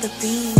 the beat.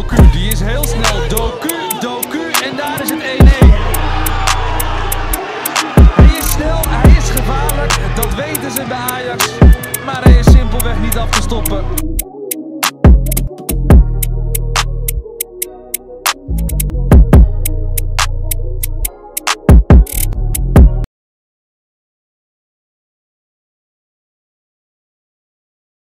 Doku, die is heel snel. Doku, Doku en daar is het 1-1. Hij is snel, hij is gevaarlijk. Dat weten ze bij Ajax. Maar hij is simpelweg niet af te stoppen.